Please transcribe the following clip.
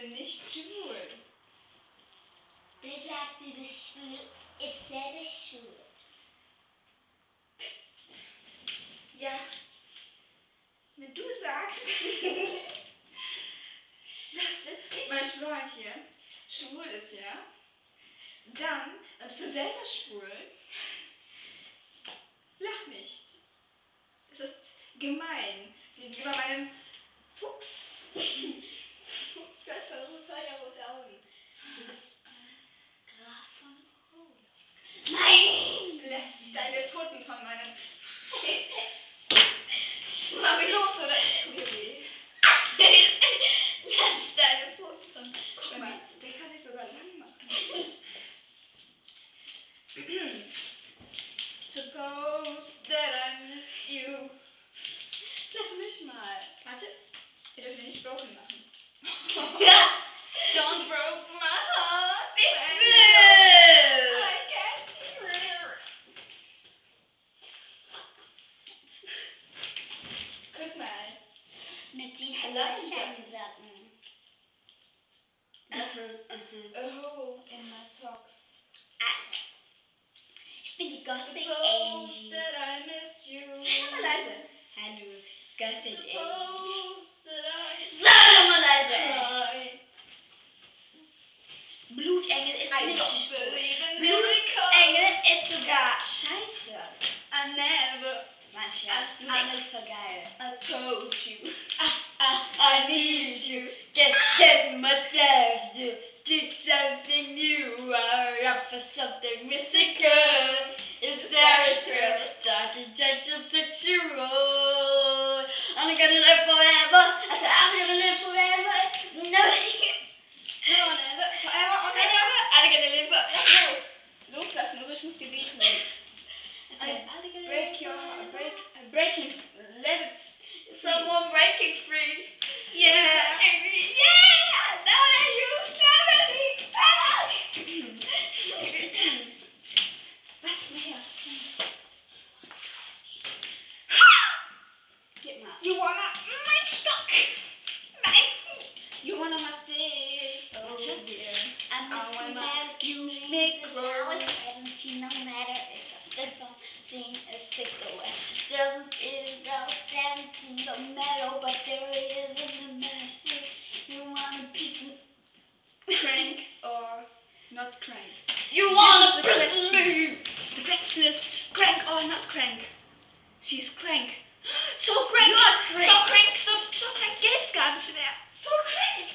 bin nicht schwul. Wer sagt, du bist schwul, ist selber schwul. Ja, wenn du sagst, dass mein Freund hier schwul ist, ja, dann bist du selber schwul. Lach nicht. Es ist gemein gegenüber meinem Fuchs. Just a little Don't broke my heart. Ich I will! can't. Guck mal. Nadine hat Lass Löcher mich. im Socken. A hole in my socks. Also, ich bin die Gothic Suppose Angie. that I miss you. Mal leise. Hallo, Gothic Angie. Suppose that I Sag doch mal leise. try. Blutengel ist I nicht don't schwul. believe in Blutengel miracles. ist sogar scheiße. I never, Scherz, Blutengel ist voll geil. I told you. I I, I need you. Get, get myself to do something new. I'm up for something mystical. Hysterical. Dark detective sexual. I'm gonna live forever. I said I'm gonna live forever. No. No, never, forever and ever. I'm gonna live forever. Lass los. Loslassen, oder ich muss dir wehtun. I said, I I'm gonna break live your forever. heart, break, uh, breaking, let it. Someone breaking free. Yeah. Yeah! Now that you family back! Gib mal. You wanna, Mein Stock! Mein you wanna my stick? Oh, dear. I'm oh, I a smell you make I was 17, no matter if I step on seeing a sick away. Doesn't is all 17, no matter, not crank. You are the question. The question is crank or not crank. She's crank. So crank. So crank. So crank. So, so crank geht's gar. So crank.